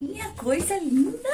Minha coisa linda!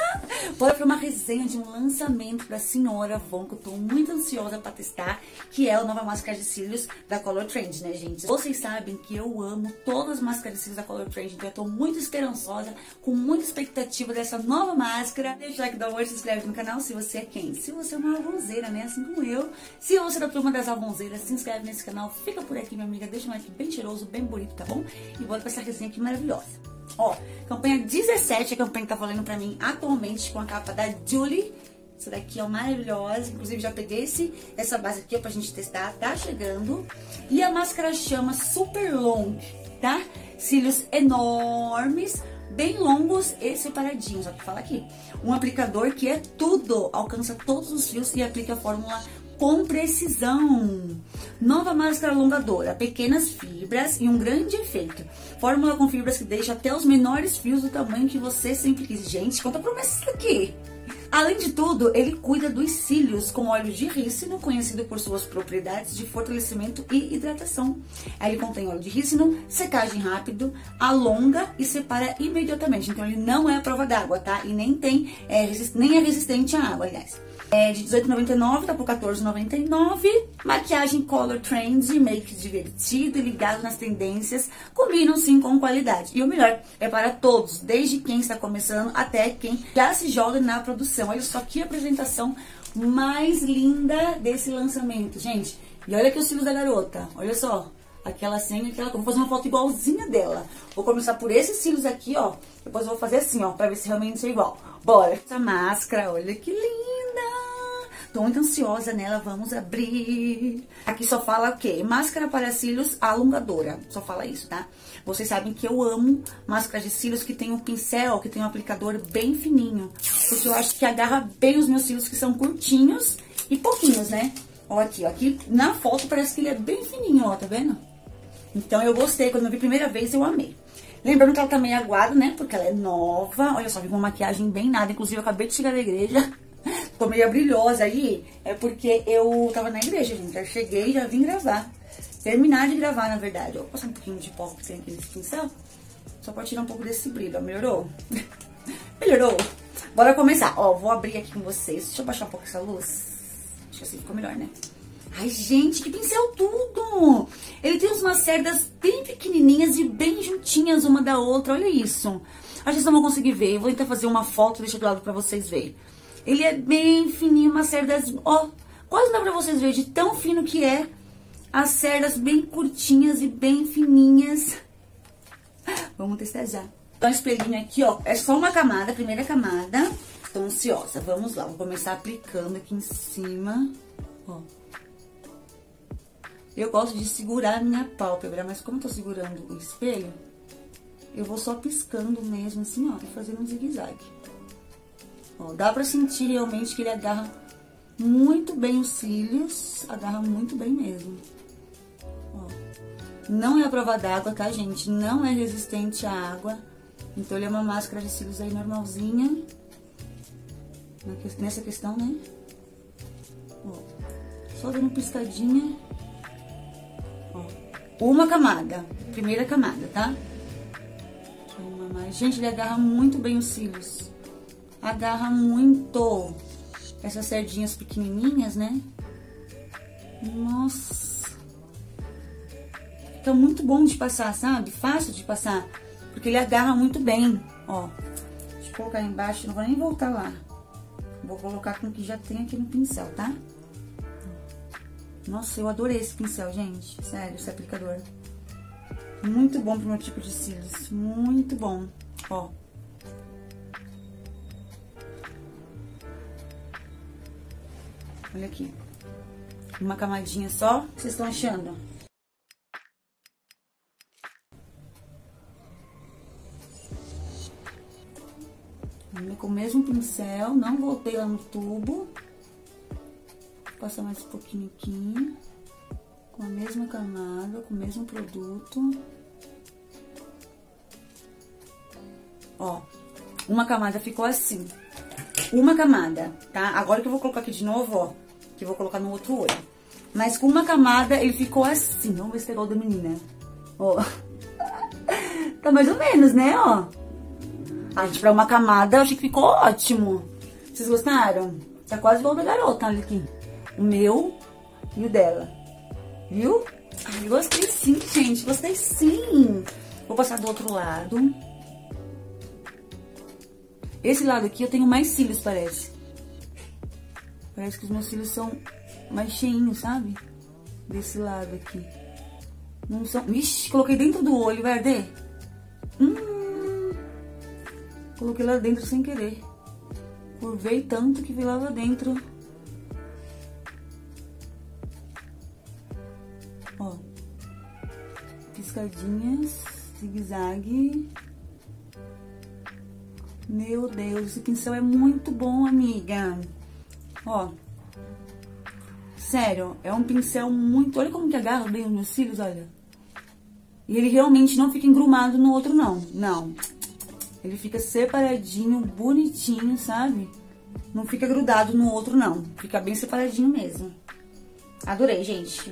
Bora para uma resenha de um lançamento da Senhora Von, que eu tô muito ansiosa para testar, que é a nova máscara de cílios da Color Trend, né, gente? Vocês sabem que eu amo todas as máscaras de cílios da Color Trend, então eu tô muito esperançosa, com muita expectativa dessa nova máscara. Deixa o like, um oi, se inscreve no canal se você é quem? Se você é uma avonzeira, né, assim como eu. Se você é da turma das avonzeiras, se inscreve nesse canal, fica por aqui, minha amiga, deixa um like bem cheiroso, bem bonito, tá bom? E bora pra essa resenha aqui maravilhosa. Ó, campanha 17, a campanha que tá valendo pra mim atualmente com a capa da Julie. Essa daqui é maravilhosa, inclusive já peguei esse, essa base aqui ó, pra gente testar, tá chegando. E a máscara chama Super Long, tá? Cílios enormes, bem longos e separadinhos, ó, que fala aqui. Um aplicador que é tudo, alcança todos os fios e aplica a fórmula com precisão. Nova máscara alongadora, pequenas fibras e um grande efeito. Fórmula com fibras que deixa até os menores fios do tamanho que você sempre quis. Gente, conta promessa aqui. Além de tudo, ele cuida dos cílios com óleo de rícino, conhecido por suas propriedades de fortalecimento e hidratação. Ele contém óleo de rícino, secagem rápido, alonga e separa imediatamente. Então ele não é prova d'água, tá? E nem tem é, nem é resistente à água, aliás. É de R$18,99, tá por R$14,99. Maquiagem Color Trends make divertido e ligado nas tendências. Combinam sim com qualidade. E o melhor, é para todos, desde quem está começando até quem já se joga na produção. Olha só que apresentação mais linda desse lançamento, gente. E olha aqui os cílios da garota, olha só. Aquela senha, aquela. Vou fazer uma foto igualzinha dela. Vou começar por esses cílios aqui, ó. Depois eu vou fazer assim, ó, pra ver se realmente é igual. Bora. Essa máscara, olha que linda. Tô muito ansiosa nela, vamos abrir. Aqui só fala o quê? Máscara para cílios alongadora. Só fala isso, tá? Vocês sabem que eu amo máscaras de cílios que tem um pincel, que tem um aplicador bem fininho. Porque eu acho que agarra bem os meus cílios que são curtinhos e pouquinhos, né? Ó aqui, ó. Aqui na foto parece que ele é bem fininho, ó, tá vendo? Então eu gostei, quando eu vi a primeira vez eu amei. Lembrando que ela tá meio aguada, né? Porque ela é nova. Olha só, vi uma maquiagem bem nada. Inclusive, eu acabei de chegar da igreja. Tô meio brilhosa aí, é porque eu tava na igreja, gente. Já cheguei já vim gravar. Terminar de gravar, na verdade. Vou passar um pouquinho de pó que tem aqui nesse pincel. Só pra tirar um pouco desse brilho. Melhorou? Melhorou? Bora começar. Ó, vou abrir aqui com vocês. Deixa eu baixar um pouco essa luz. Acho que assim ficou melhor, né? Ai, gente, que pincel tudo! Ele tem umas cerdas bem pequenininhas e bem juntinhas uma da outra. Olha isso. Acho que vocês não vão conseguir ver. Eu vou tentar fazer uma foto e deixar do lado pra vocês verem. Ele é bem fininho, umas cerdas, ó, quase dá pra vocês verem de tão fino que é. As cerdas bem curtinhas e bem fininhas. Vamos testar já. Então, espelhinho aqui, ó, é só uma camada, primeira camada. Tô ansiosa, vamos lá. Vou começar aplicando aqui em cima, ó. Eu gosto de segurar a minha pálpebra, mas como eu tô segurando o espelho, eu vou só piscando mesmo, assim, ó, e fazendo um zigue-zague. Ó, dá pra sentir realmente que ele agarra muito bem os cílios, agarra muito bem mesmo. Ó. Não é a prova d'água, tá, gente? Não é resistente à água. Então, ele é uma máscara de cílios aí normalzinha. Nessa questão, né? Ó. Só dando piscadinha. Ó. Uma camada. Primeira camada, tá? Uma mais. Gente, ele agarra muito bem os cílios agarra muito essas sardinhas pequenininhas, né? Nossa! Fica muito bom de passar, sabe? Fácil de passar, porque ele agarra muito bem, ó. Deixa eu colocar embaixo, não vou nem voltar lá. Vou colocar com o que já tem aqui no pincel, tá? Nossa, eu adorei esse pincel, gente. Sério, esse aplicador. Muito bom pro meu tipo de cílios. Muito bom. Ó. Olha aqui. Uma camadinha só. O que vocês estão achando? Com o mesmo pincel, não voltei lá no tubo. Vou passar mais um pouquinho aqui. Com a mesma camada, com o mesmo produto. Ó, uma camada ficou assim. Uma camada, tá? Agora que eu vou colocar aqui de novo, ó que vou colocar no outro olho. Mas com uma camada ele ficou assim. Vamos ver se é igual da menina. Ó. tá mais ou menos, né, ó. Gente, pra uma camada, eu achei que ficou ótimo. Vocês gostaram? Tá quase igual da garota, olha aqui. O meu e o dela. Viu? Ai, gostei sim, gente. Gostei sim. Vou passar do outro lado. Esse lado aqui eu tenho mais cílios, parece. Parece que os meus cílios são mais cheinhos, sabe? Desse lado aqui. Não são... Ixi, coloquei dentro do olho, vai arder? Hum, coloquei lá dentro sem querer. Curvei tanto que vi lá dentro. Ó. Piscadinhas, zigue-zague. Meu Deus, esse pincel é muito bom, amiga. Ó. Sério, é um pincel muito... Olha como que agarra bem os meus cílios, olha. E ele realmente não fica engrumado no outro, não. Não. Ele fica separadinho, bonitinho, sabe? Não fica grudado no outro, não. Fica bem separadinho mesmo. Adorei, gente.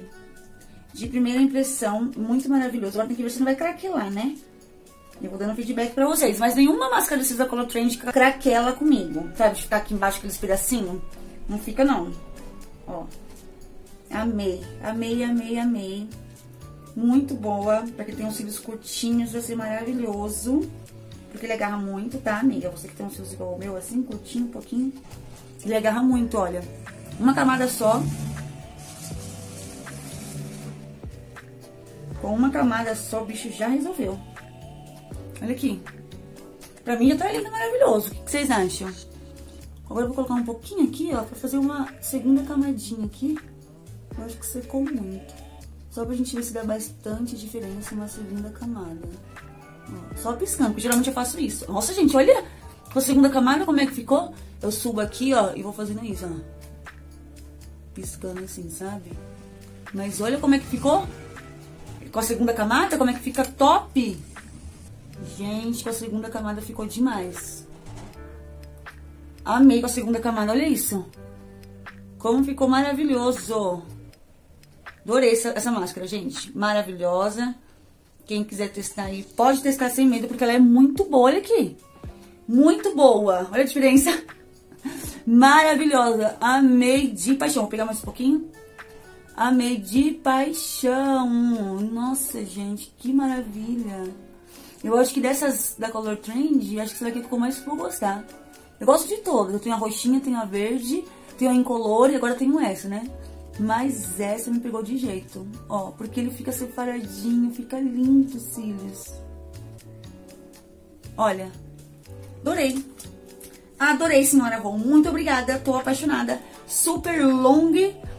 De primeira impressão, muito maravilhoso. Agora tem que ver se não vai craquelar, né? Eu vou dando feedback pra vocês. Mas nenhuma máscara de da Color Trend craquela comigo. Sabe, de ficar aqui embaixo aqueles pedacinhos. Não fica, não. Ó. Amei, amei, amei, amei. Muito boa. Pra quem tem uns cílios curtinhos, vai ser maravilhoso. Porque ele agarra muito, tá, amiga? Você que tem um cílios igual o meu, assim, curtinho, um pouquinho. Ele agarra muito, olha. Uma camada só. Com uma camada só, o bicho já resolveu. Olha aqui. Pra mim já tá lindo, maravilhoso. O que, vocês acham? Agora eu vou colocar um pouquinho aqui, ó, pra fazer uma segunda camadinha aqui. Eu acho que secou muito. Só pra gente ver se dá bastante diferença uma segunda camada. Ó, só piscando, porque geralmente eu faço isso. Nossa, gente, olha com a segunda camada como é que ficou. Eu subo aqui, ó, e vou fazendo isso, ó. Piscando assim, sabe? Mas olha como é que ficou. Com a segunda camada, como é que fica top. Gente, com a segunda camada ficou demais. Amei com a segunda camada, olha isso. Como ficou maravilhoso. Adorei essa, essa máscara, gente. Maravilhosa. Quem quiser testar aí, pode testar sem medo, porque ela é muito boa. Olha aqui. Muito boa. Olha a diferença. Maravilhosa. Amei de paixão. Vou pegar mais um pouquinho. Amei de paixão. Nossa, gente, que maravilha. Eu acho que dessas da Color Trend, acho que essa daqui ficou mais vou gostar. Eu gosto de todas. Eu tenho a roxinha, tenho a verde, tenho a incolor e agora tenho essa, né? Mas essa me pegou de jeito, ó, porque ele fica separadinho, fica lindo os cílios. Olha, adorei. Adorei, senhora Avon. Muito obrigada, tô apaixonada. Super long,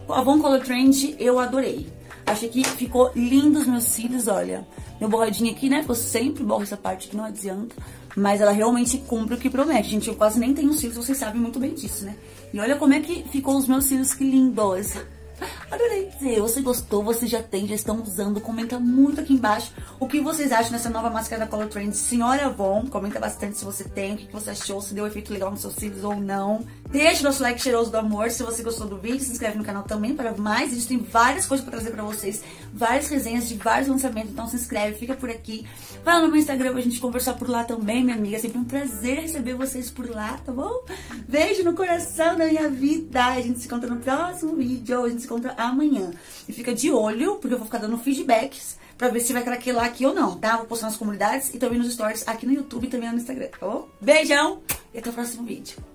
Avon Color Trend, eu adorei. Achei que ficou lindo os meus cílios, olha. Meu borradinho aqui, né, eu sempre borro essa parte que não adianta. Mas ela realmente cumpre o que promete. Gente, eu quase nem tenho cílios, vocês sabem muito bem disso, né? E olha como é que ficou os meus cílios, que lindos. Adorei. Se você gostou, você já tem, já estão usando, comenta muito aqui embaixo o que vocês acham dessa nova máscara da Color Trend Senhora Avon. Comenta bastante se você tem, o que você achou, se deu efeito legal nos seus cílios ou não. Deixe nosso like cheiroso do amor se você gostou do vídeo, se inscreve no canal também para mais vídeos. Tem várias coisas para trazer para vocês, várias resenhas de vários lançamentos, então se inscreve, fica por aqui. Vai no meu Instagram pra gente conversar por lá também, minha amiga. É sempre um prazer receber vocês por lá, tá bom? Beijo no coração da minha vida. A gente se encontra no próximo vídeo, a gente se encontra amanhã. E fica de olho, porque eu vou ficar dando feedbacks pra ver se vai craquelar aqui ou não, tá? Vou postar nas comunidades e também nos stories aqui no YouTube e também no Instagram, tá bom? Beijão e até o próximo vídeo.